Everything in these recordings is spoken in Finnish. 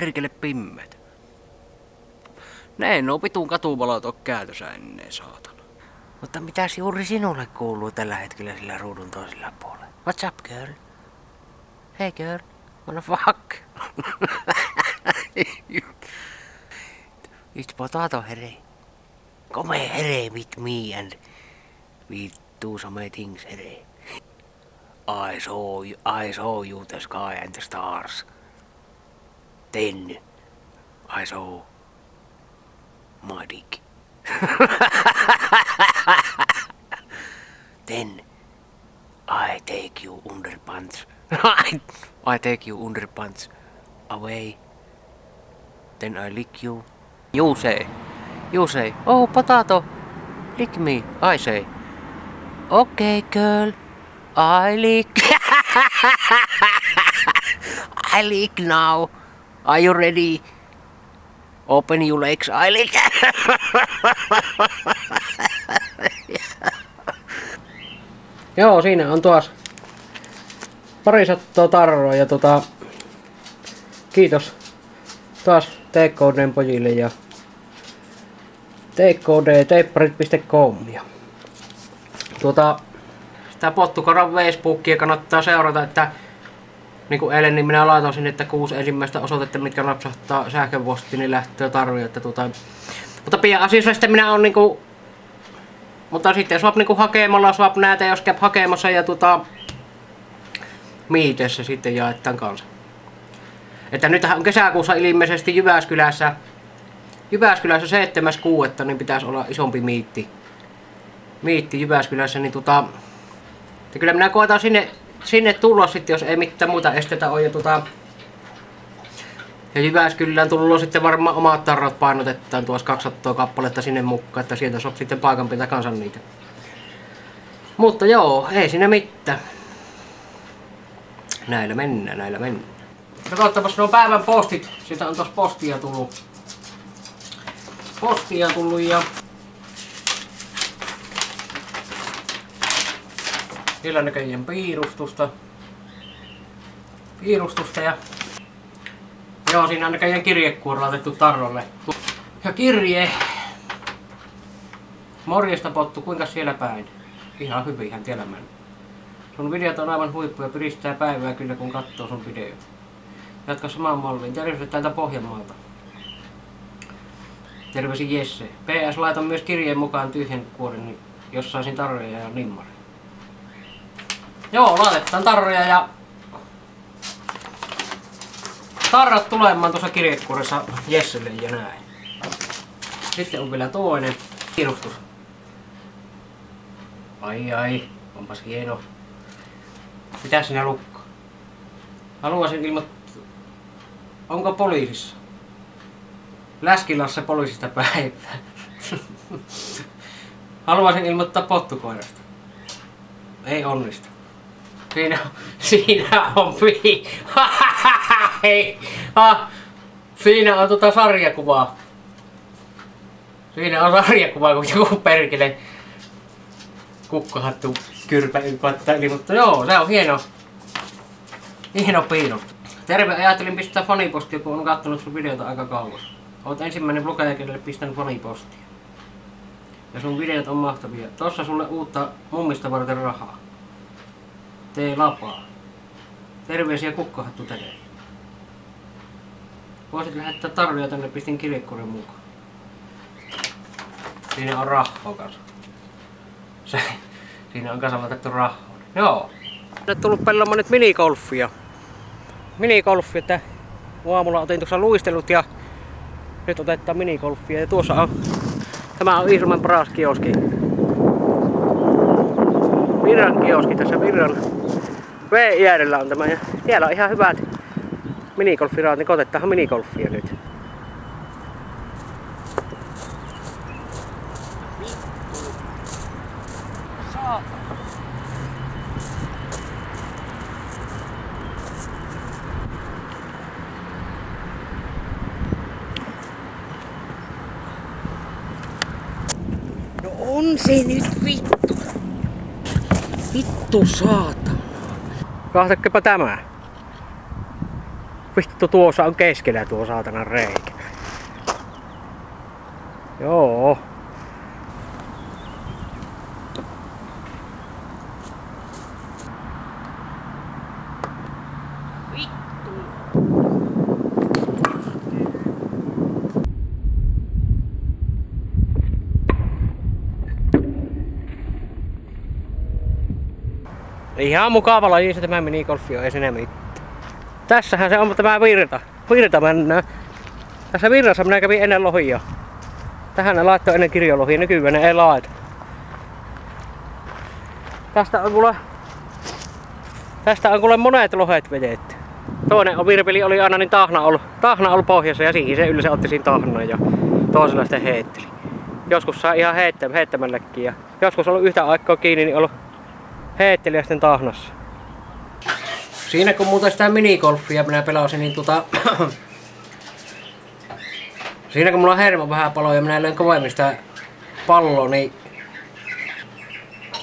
perkele pimmet. Ne ei oo vitun katuvalot oo käytössä ennen saatana. Mutta mitäs juuri sinulle kuuluu tällä hetkellä sillä ruudun toisella puolella? What's up, girl? Hey, girl. Wanna fuck? It's potato here. Come here with me and we do some things here. I saw you, I saw you the sky and the stars. Then I saw my dick. then I take you underpants. I, take you underpants away. Then I lick you. You say, you say, oh potato, lick me. I say, okay girl, I lick. I lick now. Are you ready? Open your legs, I lick. Joo, siinä on tuossa pari sattua tarroa ja tota, kiitos taas TKDn pojille ja tkdteipparit.com ja tuota, sitä pottukoran Facebookia kannattaa seurata, että niin kuin eilen niin minä laitoin sinne, että kuusi ensimmäistä osoitetta, mitkä napsahtaa sähköpostiin, niin lähtöä tarvii, että tuota, mutta pian asiassa sitten minä on niinku mutta sitten swap niinku hakemalla swap näitä, jos käy hakemassa ja tota miitessä sitten jaetaan kanssa. Että nyt on kesäkuussa ilmeisesti Jyväskylässä Jyväskylässä 7.6. niin pitäisi olla isompi miitti. Miitti Jyväskylässä, niin tota... Ja kyllä minä koetan sinne, sinne tulla sitten, jos ei mitään muuta estetä ole. Ja, tota, ja Jyväskylään tullut sitten varmaan omat tarrat painotetaan tuossa 200 kappaletta sinne mukaan, että sieltä sop sitten paikan pitää kansan niitä. Mutta joo, ei siinä mitään. Näillä mennään, näillä mennään. Katsotaanpas nuo päivän postit. Siitä on tuossa postia tullut. Postia tullut ja... Siellä näköjään piirustusta. Piirustusta ja... Joo, siinä on näköjään kirjekuoro laitettu tarrolle. Ja kirje. Morjesta pottu, kuinka siellä päin? Ihan hyvin, tiedä mennä. Sun videot on aivan huippuja, piristää päivää kyllä kun katsoo sun video. Jatka samaan malliin. Terveiset täältä Pohjanmaalta. Terveisin Jesse. PS laitan myös kirjeen mukaan tyhjän kuoren, niin jos saisin tarroja ja nimmari. Joo, laitetaan tarroja ja... Tarrat tulemaan tuossa kirjekuoressa Jesselle ja näin. Sitten on vielä toinen kirustus. Ai ai, onpas hieno. Mitä sinä lukko? Haluaisin ilmoittaa... Onko poliisissa? Läskilassa poliisista päivää. Haluaisin ilmoittaa pottukoirasta. Ei onnistu. Siinä, siinä on pi... Siinä on tota sarjakuvaa. Siinä on sarjakuva, kun joku perkele kukkahattu kyrpä ympättäili, mutta joo, se on hieno. Hieno piirros. Terve, ajattelin pistää fanipostia, kun on kattonut sun videota aika kauas. Oot ensimmäinen blogaja, kenelle pistän fanipostia. Ja sun videot on mahtavia. Tossa sulle uutta mummista varten rahaa. Tee lapaa. Terveisiä kukkahattu teille. Voisit lähettää tarjoja tänne, pistin kirjekuoren mukaan. Siinä on rahaa kanssa. Se, siinä on kanssa laitettu rahaa. Joo. Nyt tullut pelaamaan nyt minigolfia. Minigolfi, että aamulla otin tuossa luistelut ja nyt otetaan minigolfia. Ja tuossa on, tämä on Iisalmen paras kioski. Virran kioski tässä Virran V-iärellä on tämä ja siellä on ihan hyvät minigolfiraat, niin otetaan minigolfia nyt. No on se nyt vittu. Vittu saata. Kahtakkepa tämä. vittu tuossa on keskellä tuo saatana reikä. Joo. Ihan mukava laji se tämä minigolfi on, ei sinne mitään. Tässähän se on tämä virta. Virta mennään. Tässä virrassa minä kävin ennen lohia. Tähän ne laittoi ennen kirjolohia, nykyään ne ei laita. Tästä on kuule... Tästä on kuule monet lohet vedetty. Toinen on virpeli oli aina niin tahna ollut, tahna ollut pohjassa ja siihen se yleensä otti siinä tahnan ja toisella sitten heitteli. Joskus saa ihan heittäm, heittämällekin ja joskus ollut yhtä aikaa kiinni, niin ollut heitteli sitten tahnassa. Siinä kun muuta sitä minigolfia minä pelasin, niin tota... Siinä kun mulla on hermo vähän palo ja minä löin kovemmin sitä palloa, niin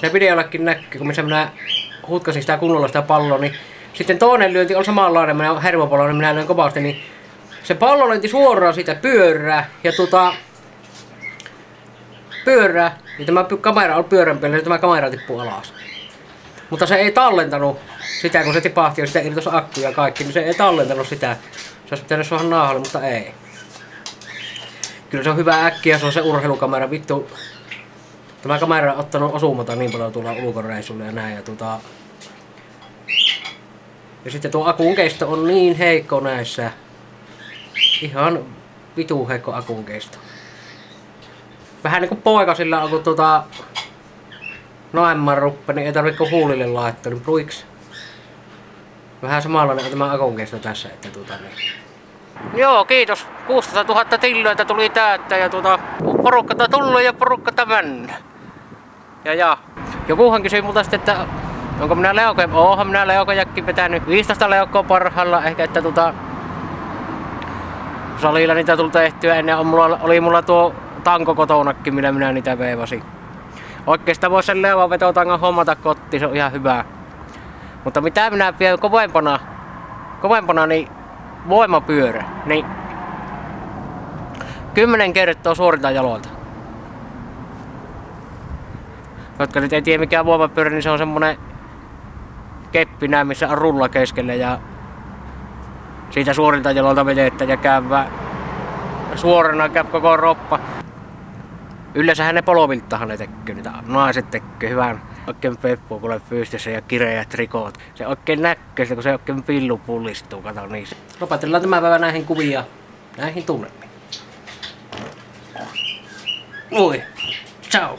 se videollakin näkyy, kun missä minä hutkasin sitä kunnolla sitä palloa, niin sitten toinen lyönti on samanlainen, minä hermopalo, niin minä löin kovasti, niin se pallo lenti suoraan siitä pyörää ja tota pyörää, ja tämä kamera on pyörän päällä, ja tämä kamera tippuu alas. Mutta se ei tallentanut sitä, kun se tipahti ja sitä irtos akku ja kaikki, niin se ei tallentanut sitä. Se olisi pitänyt saada naahalle, mutta ei. Kyllä se on hyvä äkkiä, se on se urheilukamera, vittu. Tämä kamera on ottanut osumata niin paljon tuolla ulkoreissulla ja näin. Ja, tuota... ja sitten tuo akun kesto on niin heikko näissä. Ihan vitu heikko akun kesto. Vähän niinku poikasilla on, kun tuota noemman ruppe, niin ei tarvitse huulille laittaa, niin bruiks. Vähän samanlainen on tämä akun kesto tässä, että tuota niin. Joo, kiitos. 16 000 tilloita tuli täyttä ja tuota, porukkata tullut ja porukkata mennä. Ja ja. Jokuhan kysyi multa sitten, että onko minä leukoja, oohan minä leukojakki vetänyt 15 leukkoa parhaalla, ehkä että tuota, salilla niitä tuli tehtyä ennen oli mulla tuo tanko kotonakin, millä minä niitä veivasin. Oikeastaan voisi sen leuvanvetotangan hommata kotiin, se on ihan hyvä. Mutta mitä minä pidän kovempana, kovempana niin voimapyörä, niin 10 kertaa suorinta jaloilta. Jotka nyt ei tiedä mikä voimapyörä, niin se on semmonen keppi näin, missä on rulla keskellä ja siitä suorinta jaloilta vedettä ja käyvä suorana käy koko roppa. Yleensähän ne polovilttahan ne tekee, niitä naiset tekee hyvän oikein peppu kuule pystyssä ja kireät rikot. Se oikein näkyy kun se oikein pillu pullistuu, kato niissä. Lopetellaan tämä päivä näihin kuvia, näihin tunnelmiin. Ui, ciao!